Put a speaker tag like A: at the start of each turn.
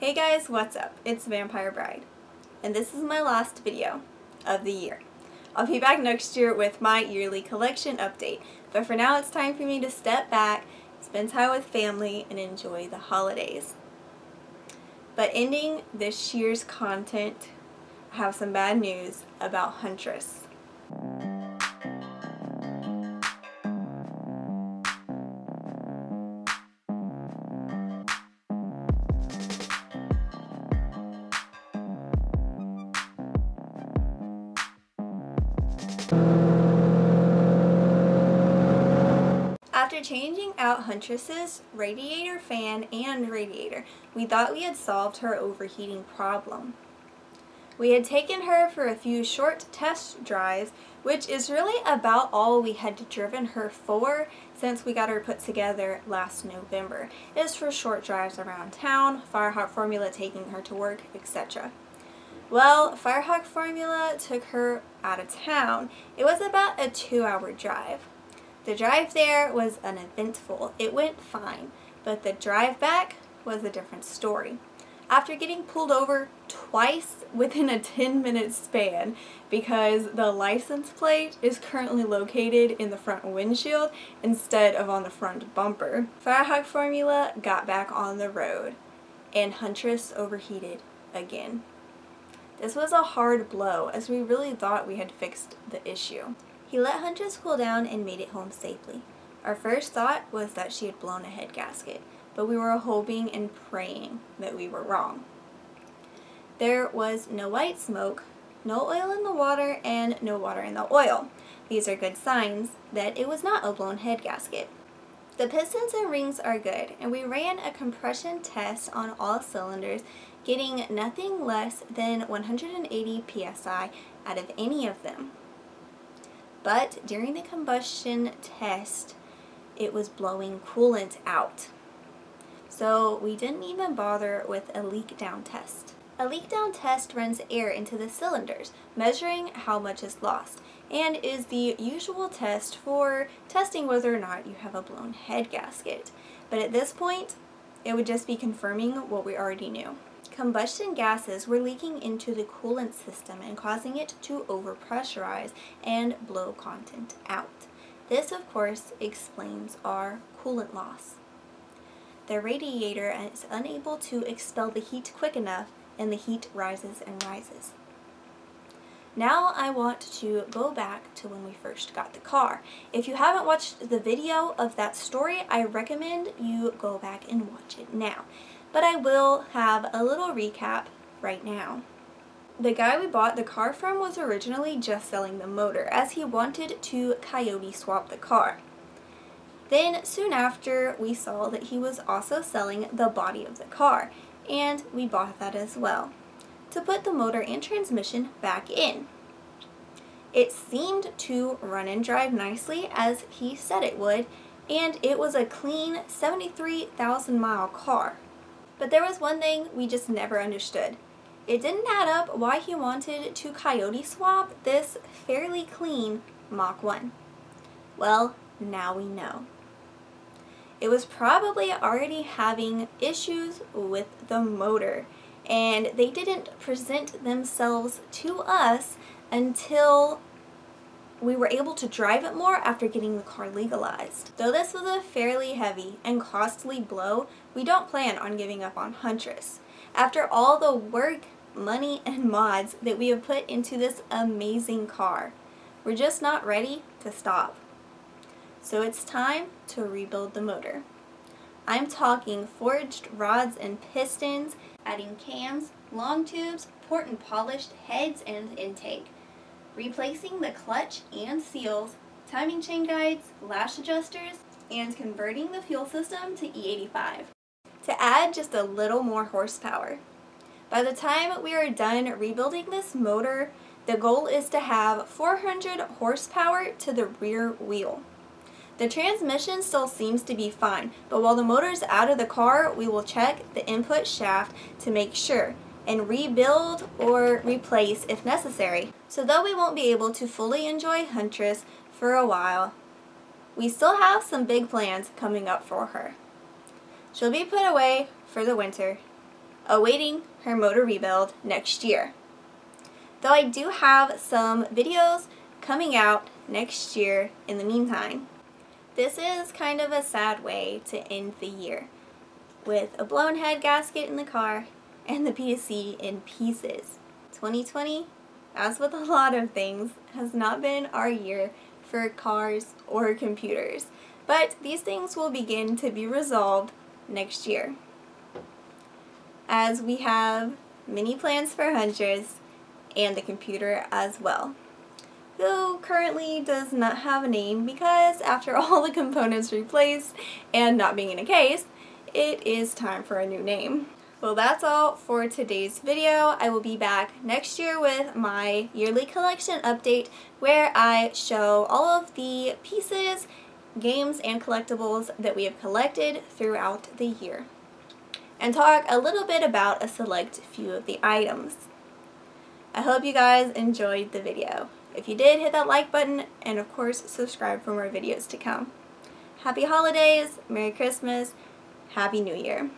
A: Hey guys, what's up? It's Vampire Bride, and this is my last video of the year. I'll be back next year with my yearly collection update, but for now it's time for me to step back, spend time with family, and enjoy the holidays. But ending this year's content, I have some bad news about Huntress. After changing out Huntress's radiator fan and radiator, we thought we had solved her overheating problem. We had taken her for a few short test drives, which is really about all we had driven her for since we got her put together last November. It is for short drives around town, Firehawk Formula taking her to work, etc. Well, Firehawk Formula took her out of town. It was about a two hour drive. The drive there was uneventful. It went fine, but the drive back was a different story. After getting pulled over twice within a 10 minute span because the license plate is currently located in the front windshield instead of on the front bumper, Firehawk Formula got back on the road and Huntress overheated again. This was a hard blow as we really thought we had fixed the issue. He let Huntress cool down and made it home safely. Our first thought was that she had blown a head gasket, but we were hoping and praying that we were wrong. There was no white smoke, no oil in the water, and no water in the oil. These are good signs that it was not a blown head gasket. The pistons and rings are good, and we ran a compression test on all cylinders, getting nothing less than 180 psi out of any of them. But during the combustion test, it was blowing coolant out. So we didn't even bother with a leak down test. A leak down test runs air into the cylinders, measuring how much is lost, and is the usual test for testing whether or not you have a blown head gasket. But at this point, it would just be confirming what we already knew. Combustion gases were leaking into the coolant system and causing it to overpressurize and blow content out. This, of course, explains our coolant loss. The radiator is unable to expel the heat quick enough and the heat rises and rises. Now I want to go back to when we first got the car. If you haven't watched the video of that story, I recommend you go back and watch it now but I will have a little recap right now. The guy we bought the car from was originally just selling the motor as he wanted to coyote swap the car. Then soon after we saw that he was also selling the body of the car and we bought that as well to put the motor and transmission back in. It seemed to run and drive nicely as he said it would and it was a clean 73,000 mile car. But there was one thing we just never understood. It didn't add up why he wanted to coyote swap this fairly clean Mach 1. Well, now we know. It was probably already having issues with the motor and they didn't present themselves to us until we were able to drive it more after getting the car legalized. Though this was a fairly heavy and costly blow, we don't plan on giving up on Huntress. After all the work, money, and mods that we have put into this amazing car, we're just not ready to stop. So it's time to rebuild the motor. I'm talking forged rods and pistons, adding cams, long tubes, port and polished heads and intake replacing the clutch and seals, timing chain guides, lash adjusters, and converting the fuel system to E85 to add just a little more horsepower. By the time we are done rebuilding this motor, the goal is to have 400 horsepower to the rear wheel. The transmission still seems to be fine, but while the motor is out of the car, we will check the input shaft to make sure and rebuild or replace if necessary. So though we won't be able to fully enjoy Huntress for a while, we still have some big plans coming up for her. She'll be put away for the winter, awaiting her motor rebuild next year. Though I do have some videos coming out next year in the meantime. This is kind of a sad way to end the year, with a blown head gasket in the car and the PC in pieces. 2020, as with a lot of things, has not been our year for cars or computers, but these things will begin to be resolved next year. As we have many plans for Huntress and the computer as well who currently does not have a name because after all the components replaced and not being in a case, it is time for a new name. Well, that's all for today's video. I will be back next year with my yearly collection update where I show all of the pieces, games, and collectibles that we have collected throughout the year and talk a little bit about a select few of the items. I hope you guys enjoyed the video. If you did, hit that like button and of course subscribe for more videos to come. Happy holidays, Merry Christmas, Happy New Year.